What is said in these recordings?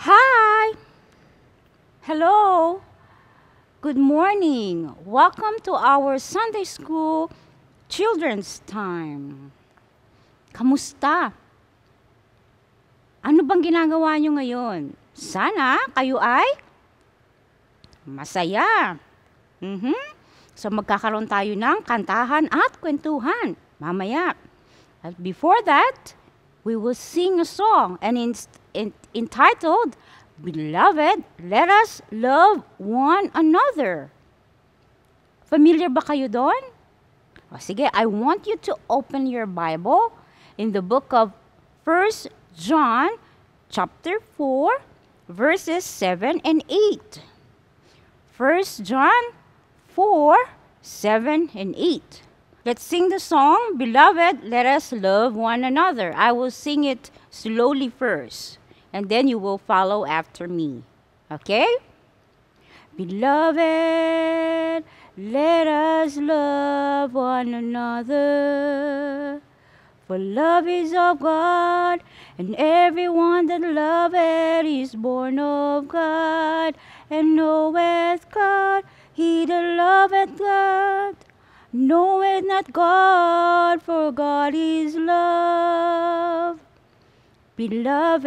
Hi! Hello! Good morning! Welcome to our Sunday School Children's Time. Kamusta? Ano bang ginagawa nyo ngayon? Sana kayo ay masaya. Mhm. So magkakaroon tayo ng kantahan at kwentuhan mamaya. But before that, we will sing a song and in, in, entitled Beloved, let us love one another. Familiar ba kayo doon? O sige, I want you to open your Bible in the book of 1 John chapter 4 verses 7 and 8. 1 John 4 7 and 8. Let's sing the song, Beloved, let us love one another. I will sing it slowly first, and then you will follow after me. Okay? Beloved, let us love one another. For love is of God, and everyone that loveth is born of God, and knoweth God. He that loveth God knoweth not God, for God is love. Beloved,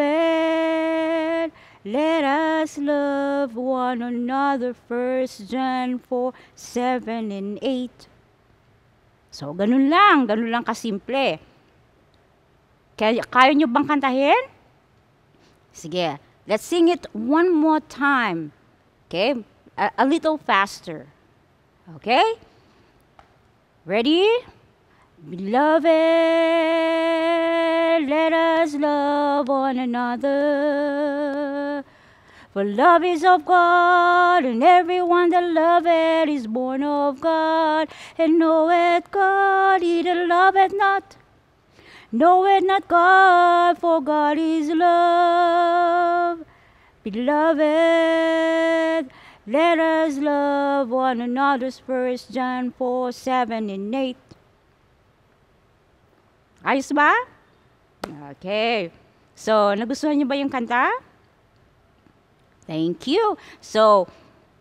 let us love one another. First John 4, 7 and 8. So, ganun lang. Ganun lang kasimple. Kaya, kaya nyo bang kantahin? Sige. Let's sing it one more time. Okay? A, a little faster. Okay? Ready? Beloved, let us love one another. For love is of God, and everyone that loveth is born of God, and knoweth God, he that loveth not. Knoweth not God, for God is love. Beloved, let us love one another. First John 4, 7 and 8. Ayos ba? Okay. So, nagustuhan niyo ba yung kanta? Thank you. So,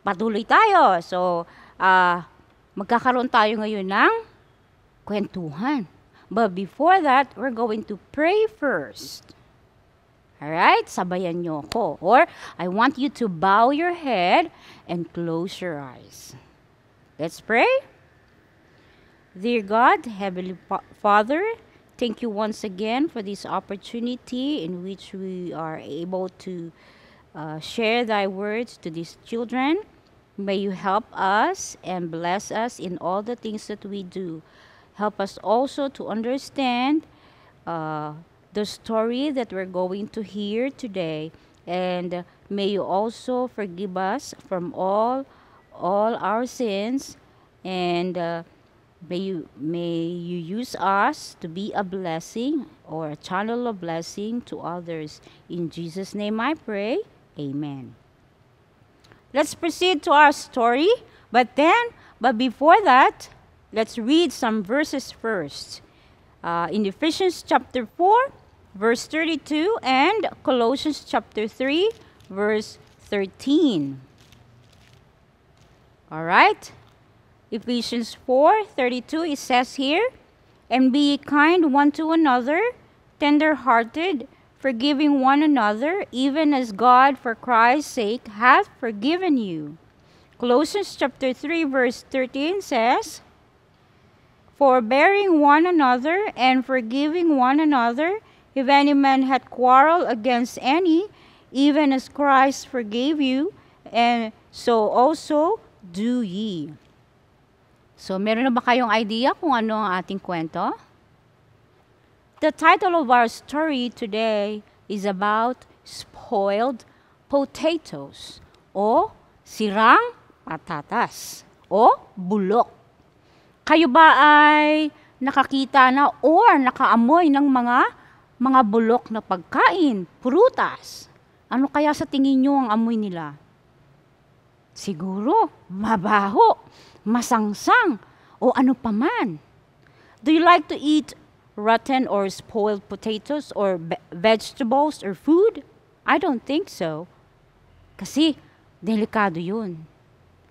patuloy tayo. So, uh, magkakaroon tayo ngayon ng kwentuhan. But before that, we're going to pray first. Alright? Sabayan nyo ako. Or, I want you to bow your head and close your eyes. Let's pray. Dear God, Heavenly Father, thank you once again for this opportunity in which we are able to uh, share thy words to these children. May you help us and bless us in all the things that we do. Help us also to understand uh, the story that we're going to hear today. And may you also forgive us from all all our sins and uh, May you, may you use us to be a blessing or a channel of blessing to others. In Jesus' name I pray. Amen. Let's proceed to our story. But then, but before that, let's read some verses first. Uh, in Ephesians chapter 4, verse 32, and Colossians chapter 3, verse 13. All right? Ephesians 4:32 it says here, "And be kind one to another, tender-hearted, forgiving one another, even as God for Christ's sake hath forgiven you." Colossians chapter 3 verse 13 says, "Forbearing one another and forgiving one another, if any man had quarrel against any, even as Christ forgave you, and so also do ye." So, meron na ba kayong idea kung ano ang ating kwento? The title of our story today is about spoiled potatoes o sirang patatas o bulok. Kayo ba ay nakakita na or nakaamoy ng mga mga bulok na pagkain, prutas? Ano kaya sa tingin nyo ang amoy nila? Siguro, mabaho masangsang, o ano paman. Do you like to eat rotten or spoiled potatoes or vegetables or food? I don't think so. Kasi, delikado yun.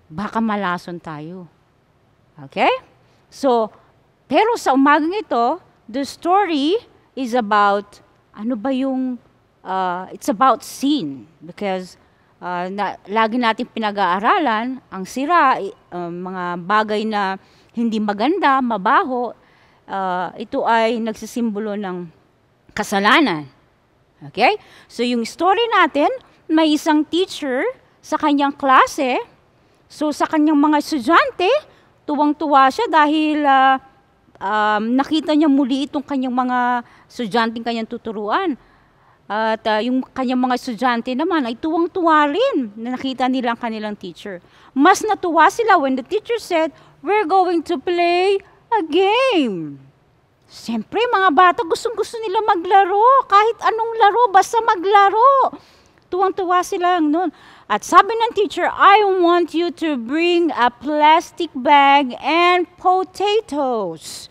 Baka malason tayo. Okay? So, pero sa umagang ito, the story is about, ano ba yung, uh, it's about sin. Because uh, na, lagi natin pinag-aaralan, ang sira, uh, mga bagay na hindi maganda, mabaho, uh, ito ay nagsisimbolo ng kasalanan. Okay? So yung story natin, may isang teacher sa kanyang klase. So sa kanyang mga estudyante, tuwang-tuwa siya dahil uh, um, nakita niya muli itong kanyang mga estudyante kanyang tuturuan. At uh, yung kanyang mga estudyante naman ay tuwang-tuwa rin na nakita nila ang kanilang teacher. Mas natuwa sila when the teacher said, we're going to play a game. Siyempre, mga bata, gustong-gusto nila maglaro. Kahit anong laro, basta maglaro. Tuwang-tuwa sila noon. At sabi ng teacher, I want you to bring a plastic bag and potatoes.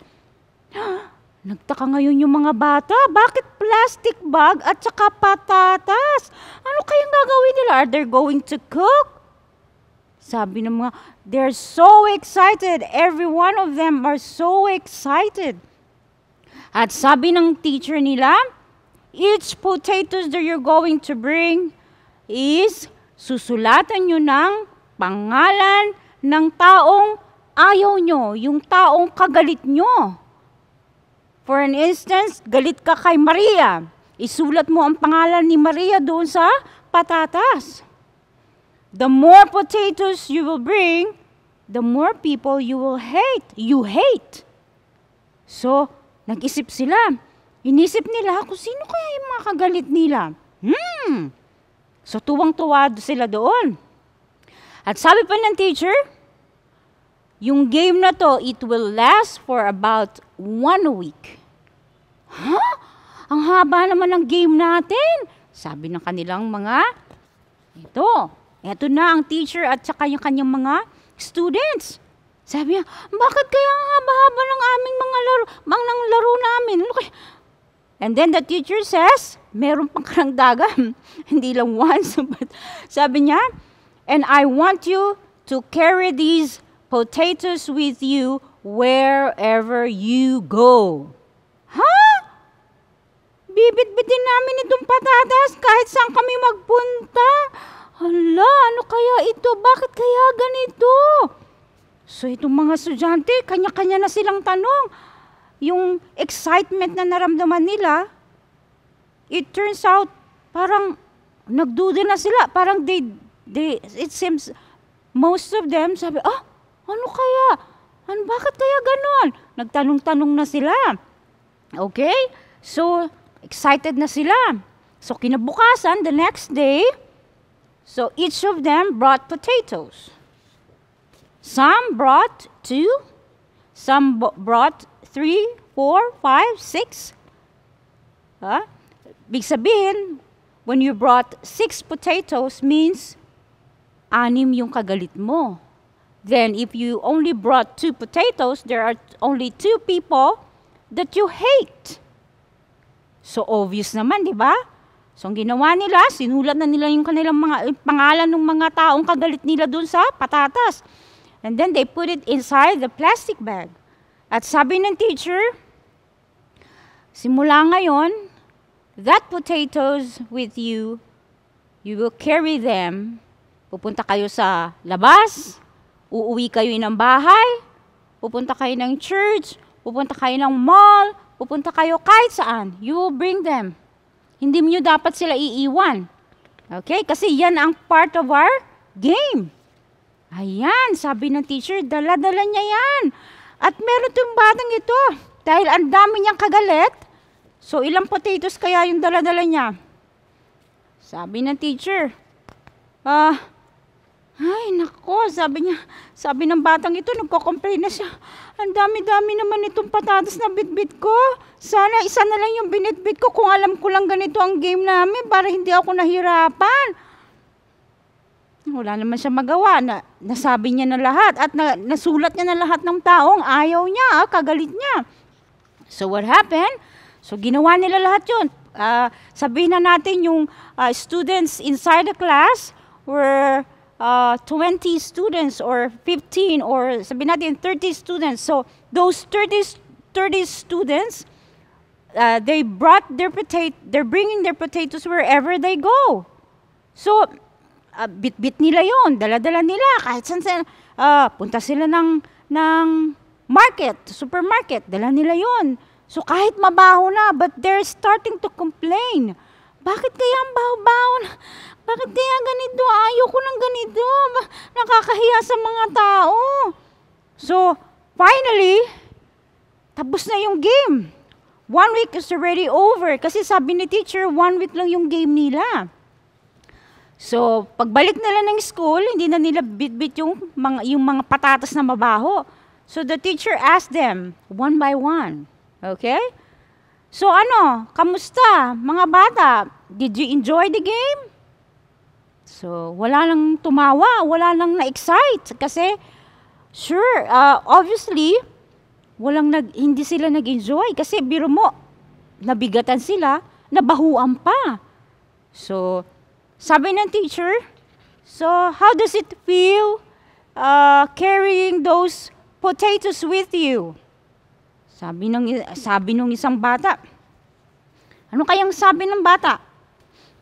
Nagtaka ngayon yung mga bata, bakit plastic bag at saka patatas? Ano kayang gagawin nila? Are they going to cook? Sabi ng mga, they're so excited. Every one of them are so excited. At sabi ng teacher nila, each potatoes that you're going to bring is susulatan nyo ng pangalan ng taong ayaw nyo, yung taong kagalit nyo. For an instance, galit ka kay Maria. Isulat mo ang pangalan ni Maria doon sa patatas. The more potatoes you will bring, the more people you will hate. You hate. So, Nag-isip sila. Inisip nila kung sino kaya yung mga kagalit nila. Hmm. So tuwang-tuwa sila doon. At sabi pa ng teacher, yung game na to, it will last for about one week. Huh? Ang haba naman ng game natin. Sabi ng kanilang mga, ito, ito na ang teacher at saka yung kanyang mga students. Sabi niya, bakit kaya ang haba-haba ng aming mga laro, mang nang laro namin? Ano? And then the teacher says, meron pang karangdagan, hindi lang once, but sabi niya, and I want you to carry these potatoes with you wherever you go. Ha? Bibit-bitin namin itong patatas kahit saan kami magpunta. Hala, ano kaya ito? Bakit kaya ganito? So itong mga estudyante, kanya-kanya na silang tanong. Yung excitement na naramdaman nila, it turns out parang nagduda na sila. Parang they, they, it seems, most of them sabi, ah, ano kaya? Ano, bakit kaya ganon? Nagtanong-tanong na sila. Okay? So, excited na sila. So, kinabukasan, the next day, so each of them brought potatoes. Some brought two, some brought three, four, five, six. Huh? Big sabihin, when you brought six potatoes means anim yung kagalit mo. Then if you only brought two potatoes, there are only two people that you hate. So obvious naman, di ba? So ang ginawa nila, sinulat na nila yung kanilang mga pangalan ng mga taong kagalit nila dun sa patatas. And then they put it inside the plastic bag. At sabi ng teacher, simula ngayon, that potatoes with you, you will carry them. Pupunta kayo sa labas, uuwi kayo ng bahay, pupunta kayo ng church, pupunta kayo ng mall, pupunta kayo kahit saan. You will bring them. Hindi mo dapat sila iiwan. Okay? Kasi yan ang part of our game. Ayan, sabi ng teacher, dala-dala niya yan. At meron itong batang ito. Dahil ang dami niyang kagalit, so ilang potatoes kaya yung dala-dala niya? Sabi ng teacher, ah, ay, nako, sabi niya, sabi ng batang ito, nagko-complain na siya. Ang dami-dami naman itong patatas na bitbit ko. Sana isa na lang yung binitbit ko kung alam ko lang ganito ang game namin para hindi ako nahirapan. Wala naman siya magawa. Na, nasabi niya na lahat at na, nasulat niya na lahat ng taong ayaw niya, ah, kagalit niya. So what happened? So ginawa nila lahat yun. uh, sabihin na natin yung uh, students inside the class were uh, 20 students or 15 or sabihin natin 30 students. So those 30, 30 students, uh, they brought their potato, they're bringing their potatoes wherever they go. So, uh, bit-bit nila yon, dala-dala nila, kahit saan saan, uh, punta sila ng, ng market, supermarket, dala nila yon. So kahit mabaho na, but they're starting to complain. Bakit kaya ang baho-baho? Bakit kaya ganito? Ayoko ng ganito. Nakakahiya sa mga tao. So, finally, tapos na yung game. One week is already over. Kasi sabi ni teacher, one week lang yung game nila. So, pagbalik nila ng school, hindi na nila bit-bit yung mga, yung mga patatas na mabaho. So, the teacher asked them, one by one, Okay? So ano, kamusta mga bata? Did you enjoy the game? So wala lang tumawa, wala lang na-excite kasi sure, uh, obviously walang nag hindi sila nag-enjoy kasi biro mo nabigatan sila, nabahuan pa. So sabi ng teacher, so how does it feel uh, carrying those potatoes with you? Sabi ng sabi nung isang bata. Ano kayang sabi ng bata?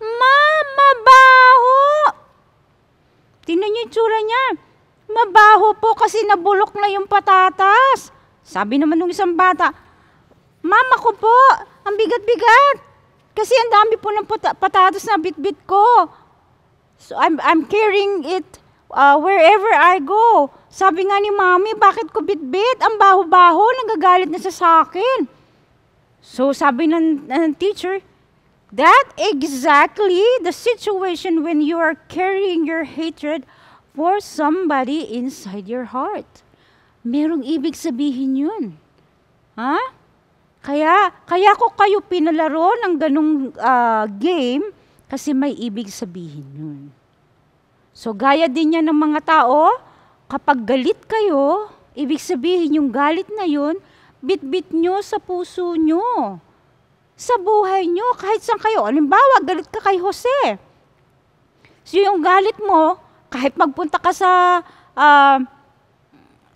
Mama, baho! Tingnan niyo tsura niya. Mabaho po kasi nabulok na yung patatas. Sabi naman ng isang bata, Mama ko po, ang bigat-bigat. Kasi ang dami po ng patatas na bit-bit ko. So I'm, I'm carrying it uh, wherever I go. Sabi nga ni mami, bakit ko bitbit? Ang baho-baho, nagagalit na sa akin. So sabi ng, ng teacher, that exactly the situation when you are carrying your hatred for somebody inside your heart. Merong ibig sabihin yun. Ha? Kaya, kaya ko kayo pinalaro ng ganong uh, game kasi may ibig sabihin yun. So gaya din yan ng mga tao, kapag galit kayo, ibig sabihin yung galit na yun, bit-bit nyo sa puso nyo. Sa buhay nyo, kahit saan kayo. Halimbawa, galit ka kay Jose. So yung galit mo, kahit magpunta ka sa uh,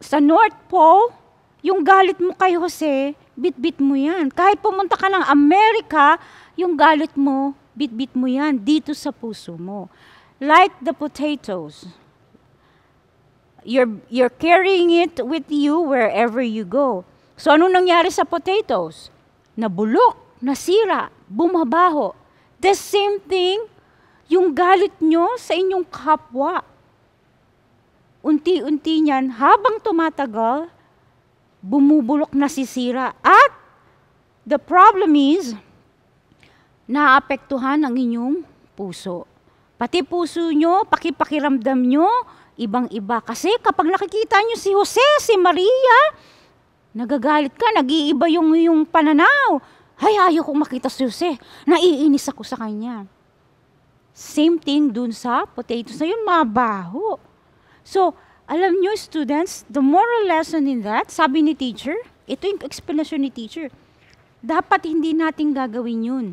sa North Pole, yung galit mo kay Jose, bit-bit mo yan. Kahit pumunta ka ng Amerika, yung galit mo, bit-bit mo yan dito sa puso mo like the potatoes. You're, you're carrying it with you wherever you go. So ano nangyari sa potatoes? Nabulok, nasira, bumabaho. The same thing, yung galit nyo sa inyong kapwa. Unti-unti niyan, habang tumatagal, bumubulok, nasisira. At the problem is, naapektuhan ang inyong puso. Pati puso nyo, pakipakiramdam nyo, ibang-iba. Kasi kapag nakikita nyo si Jose, si Maria, nagagalit ka, nag-iiba yung, yung pananaw. Hay, ayaw kong makita si Jose. Naiinis ako sa kanya. Same thing dun sa potatoes na yun, mabaho. So, alam nyo, students, the moral lesson in that, sabi ni teacher, ito yung explanation ni teacher, dapat hindi natin gagawin yun.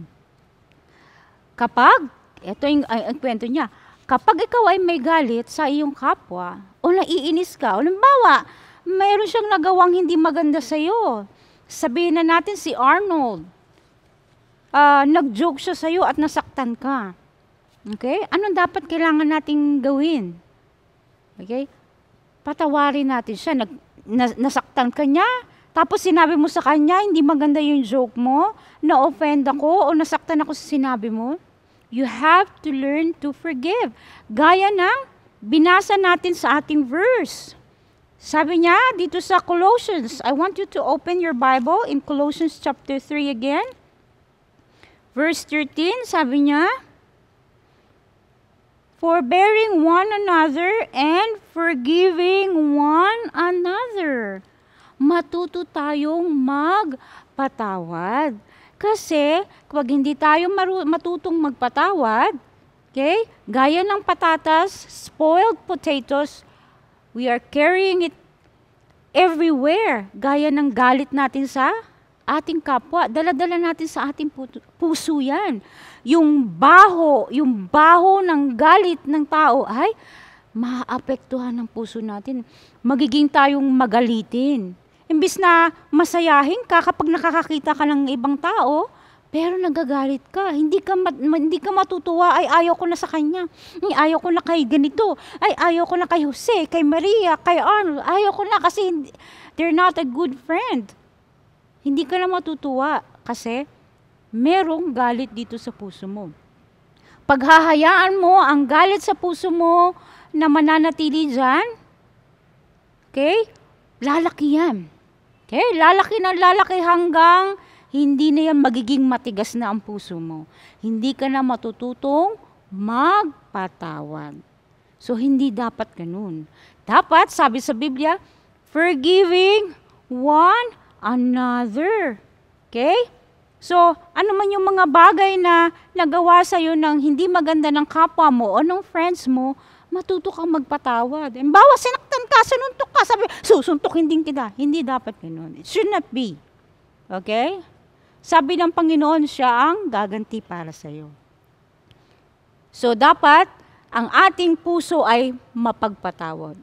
Kapag ito yung ay, ang kwento niya. Kapag ikaw ay may galit sa iyong kapwa, o naiinis ka, o limbawa, mayroon siyang nagawang hindi maganda sa iyo. Sabihin na natin si Arnold, uh, nag-joke siya sa iyo at nasaktan ka. Okay? Anong dapat kailangan nating gawin? Okay? Patawarin natin siya. Nag, na, nasaktan ka niya, tapos sinabi mo sa kanya, hindi maganda yung joke mo, na-offend ako o nasaktan ako sa sinabi mo. You have to learn to forgive. Gaya ng binasa natin sa ating verse. Sabi niya dito sa Colossians, I want you to open your Bible in Colossians chapter 3 again. Verse 13, sabi niya, Forbearing one another and forgiving one another. Matuto tayong magpatawad. Kasi, kapag hindi tayo matutong magpatawad, okay, gaya ng patatas, spoiled potatoes, we are carrying it everywhere. Gaya ng galit natin sa ating kapwa. Dala-dala natin sa ating puso yan. Yung baho, yung baho ng galit ng tao ay maapektuhan ng puso natin. Magiging tayong magalitin. Imbis na masayahin ka kapag nakakakita ka ng ibang tao, pero nagagalit ka, hindi ka mat, hindi ka matutuwa, ay ayaw ko na sa kanya. Ay ayaw ko na kay ganito. Ay ayaw ko na kay Jose, kay Maria, kay Arnold. Ayaw ko na kasi they're not a good friend. Hindi ka na matutuwa kasi merong galit dito sa puso mo. Paghahayaan mo ang galit sa puso mo na mananatili dyan, okay, lalaki yan. Okay, lalaki na lalaki hanggang hindi na yan magiging matigas na ang puso mo. Hindi ka na matututong magpatawad. So, hindi dapat ganun. Dapat, sabi sa Biblia, forgiving one another. Okay? So, ano man yung mga bagay na nagawa sa'yo ng hindi maganda ng kapwa mo o ng friends mo, matuto kang magpatawad. And bawa sinaktan ka, sununtok ka, sabi, susuntokin din kita. Hindi dapat ganun. It should not be. Okay? Sabi ng Panginoon, siya ang gaganti para sa iyo. So dapat ang ating puso ay mapagpatawad.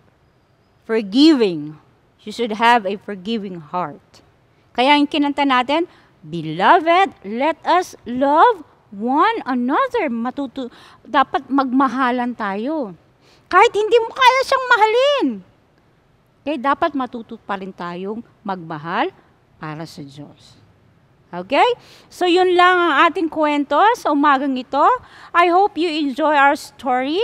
Forgiving. You should have a forgiving heart. Kaya yung kinanta natin, Beloved, let us love one another. Matuto, dapat magmahalan tayo. Kahit hindi mo kaya siyang mahalin. Okay, dapat matuto pa rin tayong magmahal para sa Diyos. Okay? So yun lang ang ating kwento sa umagang ito. I hope you enjoy our story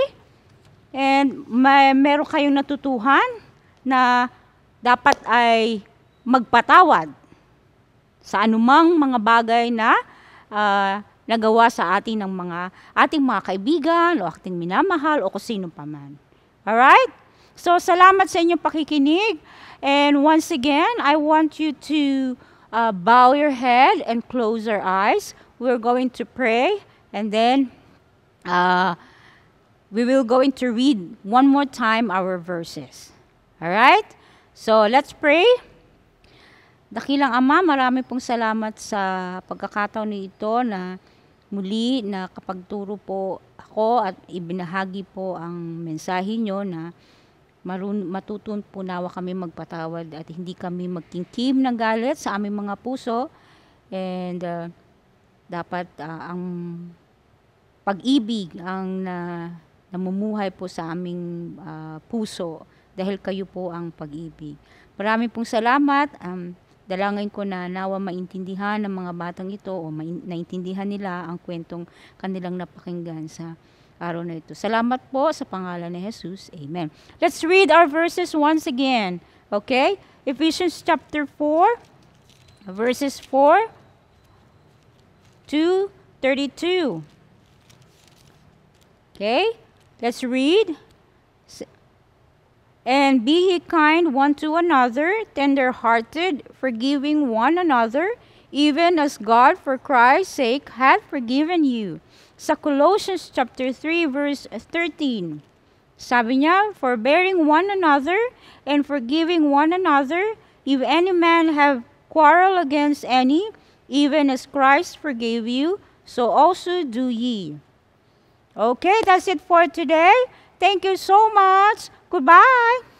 and may meron kayong natutuhan na dapat ay magpatawad sa anumang mga bagay na uh, nagawa sa atin ng mga ating mga kaibigan o ating minamahal o kung sino pa man. Alright? So, salamat sa inyong pakikinig. And once again, I want you to uh, bow your head and close your eyes. We're going to pray and then uh, we will going to read one more time our verses. All right? So let's pray. Dakilang Ama, marami pong salamat sa pagkakataon nito na muli na kapagturo po ako at ibinahagi po ang mensahe nyo na marun, matutun po nawa kami magpatawad at hindi kami magkingkim ng galit sa aming mga puso and uh, dapat uh, ang pag-ibig ang na, namumuhay po sa aming uh, puso dahil kayo po ang pag-ibig. Maraming pong salamat. Um, dalangin ko na nawa maintindihan ng mga batang ito o maintindihan nila ang kwentong kanilang napakinggan sa araw na ito. Salamat po sa pangalan ni Jesus. Amen. Let's read our verses once again. Okay? Ephesians chapter 4, verses 4 to 32. Okay? Let's read. And be ye kind one to another, tender hearted, forgiving one another, even as God for Christ's sake hath forgiven you sa Colossians chapter 3 verse 13. Sabi niya, forbearing one another and forgiving one another, if any man have quarrel against any, even as Christ forgave you, so also do ye. Okay, that's it for today. Thank you so much. Goodbye.